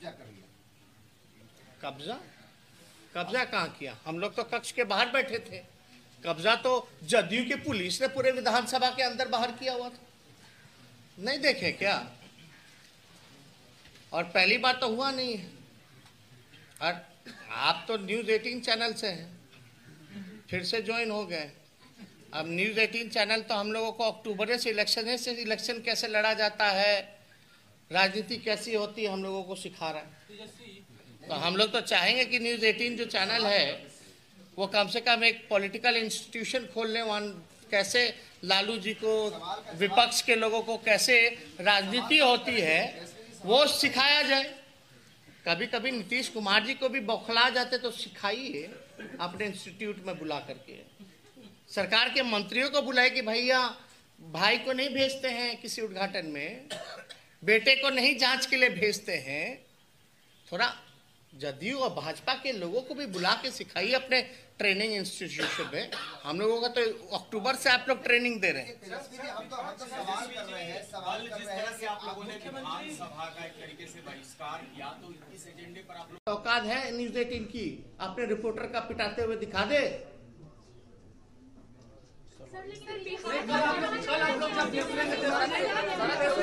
कब्जा कर लिया। कब्जा? कब्जा कहाँ किया? हम लोग तो कक्ष के बाहर बैठे थे। कब्जा तो जदयू की पुलिस ने पूरे विधानसभा के अंदर बाहर किया हुआ था। नहीं देखे क्या? और पहली बार तो हुआ नहीं है। और आप तो न्यूज़ 18 चैनल से हैं। फिर से ज्वाइन हो गए। अब न्यूज़ 18 चैनल तो हम लोगों को अक्टूबर से इलेक्शन है से इलेक्शन कैसे लड़ा जाता है? राजनीति कैसी होती है, हम लोगों को सिखा रहा है। तो हम लोग तो चाहेंगे कि न्यूज़ 18 जो चैनल है, वो कम से कम एक पॉलिटिकल इंस्टीट्यूशन खोल लें वहाँ कैसे लालू जी को, विपक्ष के लोगों को कैसे राजनीति होती है, वो सिखाया जाए। कभी कभी नीतीश कुमार जी को भी बौखला जाते तो सिखाइए, अपने इंस्टीट्यूट में बुला करके। सरकार के मंत्रियों को बुलाए कि भैया, भाई को नहीं भेजते हैं किसी उद्घाटन में। बेटे को नहीं जाँच के लिए भेजते हैं। थोड़ा जदयू और भाजपा के लोगों को भी बुला के सिखाइए अपने ट्रेनिंग इंस्टीट्यूशन में हम लोगों का तो अक्टूबर से आप लोग ट्रेनिंग दे रहे हैं। तो तो सवाल कर रहे हैं। सवाल कल कर जिस रहे तरह हैं से आप लोगों ने विधानसभा का एक तरीके से बहिष्कार किया तो इस एजेंडे पर आप लोग औकात है न्यूज़ एटीन की। अपने रिपोर्टर का पिटाते हुए दिखा दे। सर